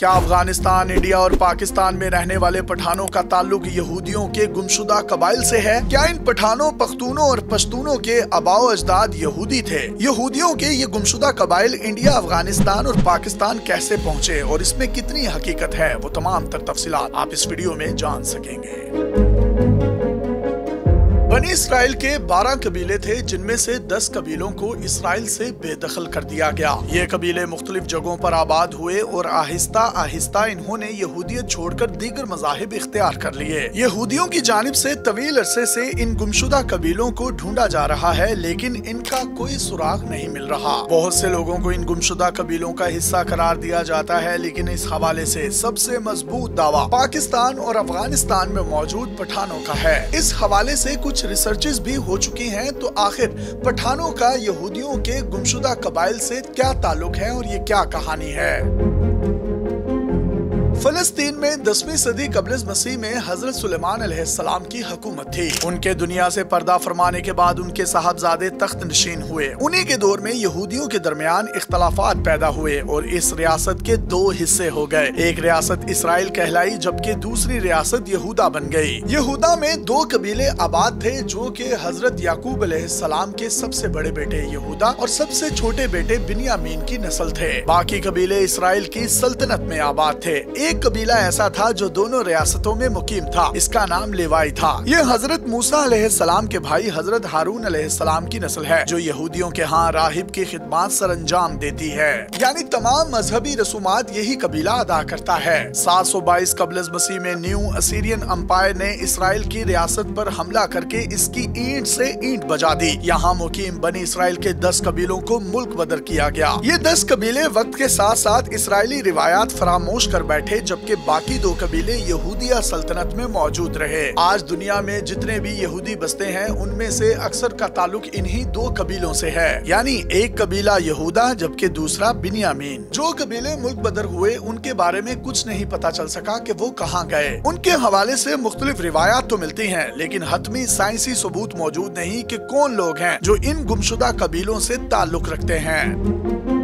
क्या अफ़गानिस्तान, इंडिया और पाकिस्तान में रहने वाले पठानों का ताल्लुक यहूदियों के गुमशुदा कबाइल से है? क्या इन पठानों, पख्तूनों और पश्तूनों के अबाओ अजदाद यहूदी थे? यहूदियों के ये गुमशुदा कबाइल इंडिया, अफ़गानिस्तान और पाकिस्तान कैसे पहुँचे? और इसमें कितनी हकीकत है? वो तमाम तर तफसीत आप इस वीडियो में जान सकेंगे। बनी इसराइल के 12 कबीले थे, जिनमें से 10 कबीलों को इसराइल से बेदखल कर दिया गया। ये कबीले मुख्तलिफ़ जगहों पर आबाद हुए और आहिस्ता आहिस्ता इन्होंने यहूदियत छोड़कर दीगर मजाहब इख्तियार कर लिए। यहूदियों की जानब से तवील अरसे से इन गुमशुदा कबीलों को ढूंढा जा रहा है, लेकिन इनका कोई सुराग नहीं मिल रहा। बहुत से लोगों को इन गुमशुदा कबीलों का हिस्सा करार दिया जाता है, लेकिन इस हवाले से सबसे मज़बूत दावा पाकिस्तान और अफ़गानिस्तान में मौजूद पठानों का है। इस हवाले से कुछ रिसर्चेस भी हो चुकी हैं तो आखिर पठानों का यहूदियों के गुमशुदा कबाइल से क्या ताल्लुक है और ये क्या कहानी है? फलस्तीन में दसवीं सदी कबल मसीह में हज़रत सुलेमान सलाम की हुकूमत थी। उनके दुनिया से पर्दा फरमाने के बाद उनके साहबजादे तख्त नशीन हुए। उन्हीं के दौर में यहूदियों के दरमियान इख्तलाफात पैदा हुए और इस रियासत के दो हिस्से हो गए। एक रियासत इसराइल कहलाई, जबकि दूसरी रियासत यहूदा बन गई। यहूदा में दो कबीले आबाद थे, जो कि हज़रत याकूब सलाम के सबसे बड़े बेटे यहूदा और सबसे छोटे बेटे बिनियामीन की नस्ल थे। बाकी कबीले इसराइल की सल्तनत में आबाद थे। एक एक कबीला ऐसा था जो दोनों रियासतों में मुकीम था। इसका नाम लेवाई था। ये हज़रत मूसा सलाम के भाई हज़रत हारून सलाम की नस्ल है, जो यहूदियों के यहाँ राहिब की खिदमत सर अंजाम देती है। यानी तमाम मजहबी रसूमात यही कबीला अदा करता है। सात सौ बाईस कबल मसीह में न्यू असीरियन अम्पायर ने इसराइल की रियासत पर हमला करके इसकी ईंट से ईंट बजा दी। यहाँ मुकीम बनी इसराइल के दस कबीलों को मुल्क बदर किया गया। ये दस कबीले वक्त के साथ साथ इसराइली रिवायात फरामोश कर बैठे जबकि बाकी दो कबीले यहूदिया सल्तनत में मौजूद रहे। आज दुनिया में जितने भी यहूदी बसते हैं, उनमें से अक्सर का ताल्लुक इन्हीं दो कबीलों से है। यानी एक कबीला यहूदा, जबकि दूसरा बिनियामीन। जो कबीले मुल्क बदर हुए, उनके बारे में कुछ नहीं पता चल सका कि वो कहाँ गए। उनके हवाले से मुख्तलिफ़ रिवायात तो मिलती हैं, लेकिन हतमी साइंसी सबूत मौजूद नहीं कि कौन लोग हैं जो इन गुमशुदा कबीलों से ताल्लुक रखते हैं।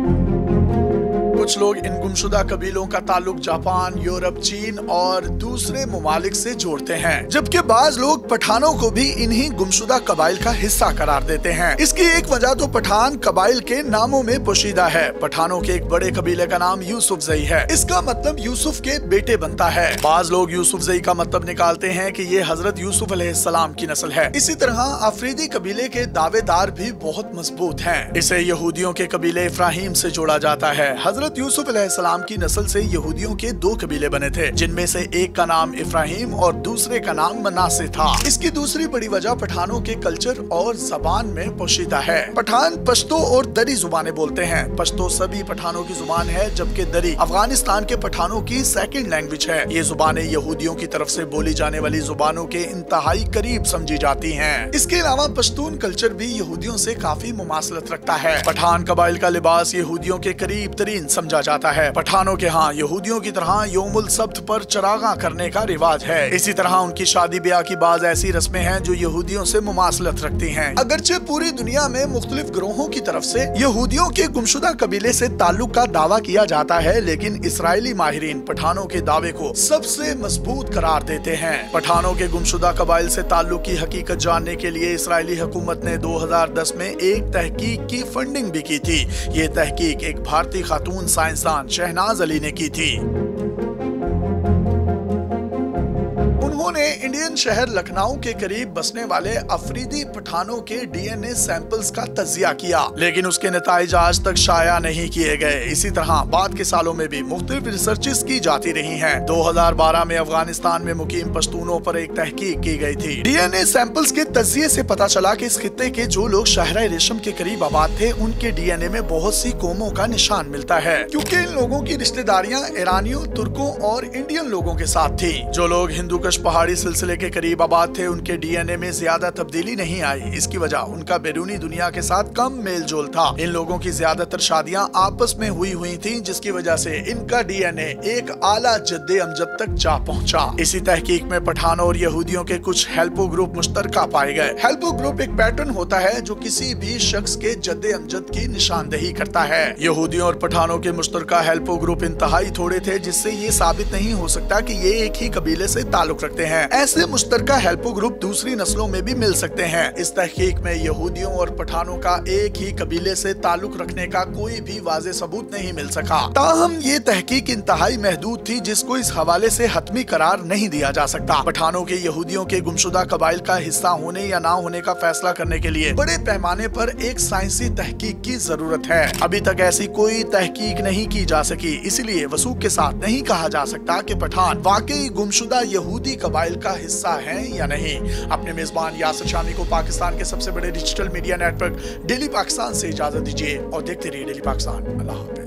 कुछ लोग इन गुमशुदा कबीलों का ताल्लुक जापान, यूरोप, चीन और दूसरे ममालिक से जोड़ते हैं, जबकि बाज लोग पठानों को भी इन्हीं गुमशुदा कबाइल का हिस्सा करार देते हैं। इसकी एक वजह तो पठान कबाइल के नामों में पोशीदा है। पठानों के एक बड़े कबीले का नाम यूसुफ जई है। इसका मतलब यूसुफ के बेटे बनता है। बाज लोग यूसुफ जई का मतलब निकालते हैं की ये हज़रत यूसुफ सलाम की नस्ल है। इसी तरह अफरीदी कबीले के दावेदार भी बहुत मज़बूत है। इसे यहूदियों के कबीले इफ्राहिम से जोड़ा जाता है। हज़रत यूसुफ सलाम की नस्ल से यहूदियों के दो कबीले बने थे, जिनमें से एक का नाम इब्राहिम और दूसरे का नाम मनासे था। इसकी दूसरी बड़ी वजह पठानों के कल्चर और जबान में पोशीदा है। पठान पश्तो और दरी जुबानें बोलते हैं। पश्तो सभी पठानों की ज़ुबान है, जबकि दरी अफ़गानिस्तान के पठानों की सेकेंड लैंग्वेज है। ये जुबानें यहूदियों की तरफ़ से बोली जाने वाली जुबानों के इंतहाई करीब समझी जाती हैं। इसके अलावा पश्तून कल्चर भी यहूदियों से काफ़ी मुमासलत रखता है। पठान कबाइल का लिबास यहूदियों के करीब तरीन समझा जाता है। पठानों के यहाँ यहूदियों की तरह योमुल सब्त पर चरागा करने का रिवाज है। इसी तरह उनकी शादी ब्याह की बाज ऐसी रस्में हैं जो यहूदियों से मुमासलत रखती हैं। अगरचे पूरी दुनिया में मुख्तलिफ़ ग्रोहों की तरफ़ से यहूदियों के गुमशुदा कबीले से ताल्लुक का दावा किया जाता है, लेकिन इसराइली माहरीन पठानों के दावे को सबसे मज़बूत करार देते हैं। पठानों के गुमशुदा कबाइल से ताल्लुक की हकीकत जानने के लिए इसराइली हुकूमत ने 2010 में एक तहकीक की फंडिंग भी की थी। ये तहकीक एक भारतीय खातून साइंसदान शहनाज अली ने की थी। उन्होंने इंडियन शहर लखनऊ के करीब बसने वाले अफरीदी पठानों के डीएनए सैंपल्स का तजिया किया, लेकिन उसके नतज आज तक शाया नहीं किए गए। इसी तरह, बाद के सालों में भी मुख्तलिफ़ रिसर्च की जाती रही हैं। 2012 में अफ़गानिस्तान में मुकीम पश्तूनों पर एक तहकीक की गई थी। डीएनए सैंपल्स के तजिए से पता चला कि इस खत्े के जो लोग शहरा रेशम के करीब आबाद थे, उनके डीएनए में बहुत सी कौमों का निशान मिलता है, क्योंकि इन लोगों की रिश्तेदारियाँ ईरानियों, तुर्कों और इंडियन लोगों के साथ थी। जो लोग हिंदू कश पहाड़ पहाड़ी सिलसिले के करीब आबाद थे। उनके डीएनए में ज़्यादा तब्दीली नहीं आई। इसकी वजह उनका बैरूनी दुनिया के साथ कम मेल जोल था। इन लोगों की ज़्यादातर शादियाँ आपस में हुई हुई थी, जिसकी वजह से इनका डीएनए एक आला जद्दे अमजद तक जा पहुँचा। इसी तहकीक में पठानों और यहूदियों के कुछ हेल्पो ग्रुप मुश्तर पाए गए। हेल्पो ग्रुप एक पैटर्न होता है, जो किसी भी शख्स के जद्दे अमजद की निशानदेही करता है। यहूदियों और पठानों के मुश्तर हेल्पो ग्रुप इंतहाई थोड़े थे, जिससे ये साबित नहीं हो सकता की ये एक ही कबीले ऐसी ताल्लुक रखते हैं ऐसे मुश्तरका हेल्पो ग्रुप दूसरी नस्लों में भी मिल सकते हैं। इस तहकीक में यहूदियों और पठानों का एक ही कबीले से ताल्लुक रखने का कोई भी वाजे सबूत नहीं मिल सका। ताहम, ये तहकीक इंतहाई महदूद थी, जिसको इस हवाले से हतमी करार नहीं दिया जा सकता। पठानों के यहूदियों के गुमशुदा कबाइल का हिस्सा होने या ना होने का फैसला करने के लिए बड़े पैमाने पर एक साइंसी तहकीक की ज़रूरत है। अभी तक ऐसी कोई तहकीक नहीं की जा सकी, इसलिए वसूख के साथ नहीं कहा जा सकता कि पठान वाकई गुमशुदा यहूदी कबाइल का हिस्सा है या नहीं? अपने मेजबान यासर शामी को पाकिस्तान के सबसे बड़े digital media network Daily Pakistan से इजाज़त दीजिए और देखते रहिए डेली पाकिस्तान। अल्लाह